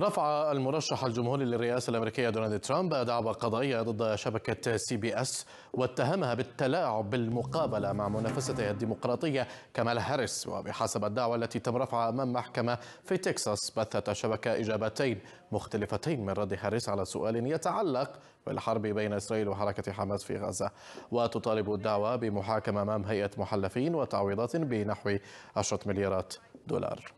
رفع المرشح الجمهوري للرئاسة الأمريكية دونالد ترامب دعوى قضائية ضد شبكة سي بي إس واتهمها بالتلاعب بالمقابلة مع منافسته الديمقراطية كامالا هاريس. وبحسب الدعوى التي تم رفعها أمام محكمة في تكساس بثت الشبكة إجابتين مختلفتين من رد هاريس على سؤال يتعلق بالحرب بين إسرائيل وحركة حماس في غزة. وتطالب الدعوى بمحاكمة أمام هيئة محلفين وتعويضات بنحو 10 مليارات دولار.